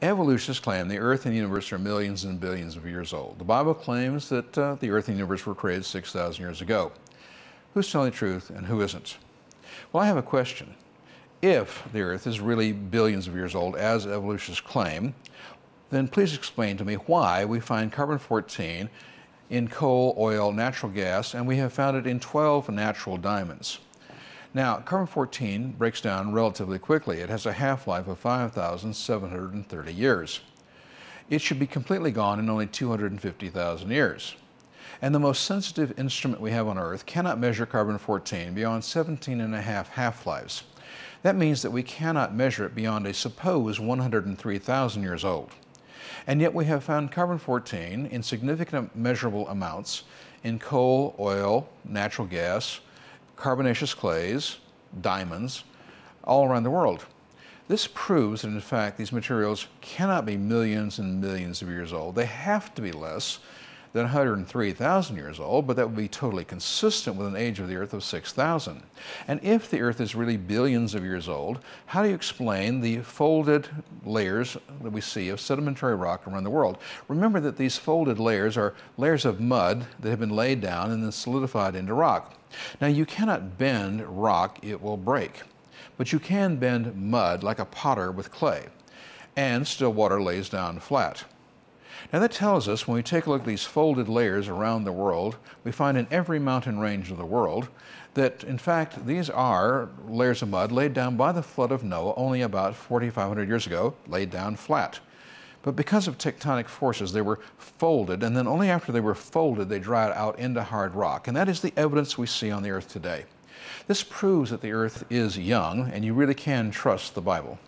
Evolutionists claim the Earth and the universe are millions and billions of years old. The Bible claims that uh, the Earth and the universe were created 6,000 years ago. Who's telling the truth and who isn't? Well, I have a question. If the Earth is really billions of years old, as evolutionists claim, then please explain to me why we find carbon 14 in coal, oil, natural gas, and we have found it in 12 natural diamonds. Now, carbon-14 breaks down relatively quickly. It has a half-life of 5,730 years. It should be completely gone in only 250,000 years. And the most sensitive instrument we have on Earth cannot measure carbon-14 beyond 17 and a half half-lives. That means that we cannot measure it beyond a supposed 103,000 years old. And yet we have found carbon-14 in significant measurable amounts in coal, oil, natural gas, carbonaceous clays, diamonds, all around the world. This proves that in fact these materials cannot be millions and millions of years old. They have to be less than 103,000 years old, but that would be totally consistent with an age of the Earth of 6,000. And if the Earth is really billions of years old, how do you explain the folded layers that we see of sedimentary rock around the world? Remember that these folded layers are layers of mud that have been laid down and then solidified into rock. Now you cannot bend rock, it will break. But you can bend mud like a potter with clay, and still water lays down flat. Now that tells us when we take a look at these folded layers around the world, we find in every mountain range of the world that in fact these are layers of mud laid down by the flood of Noah only about 4,500 years ago, laid down flat. But because of tectonic forces, they were folded, and then only after they were folded, they dried out into hard rock. And that is the evidence we see on the earth today. This proves that the earth is young, and you really can trust the Bible.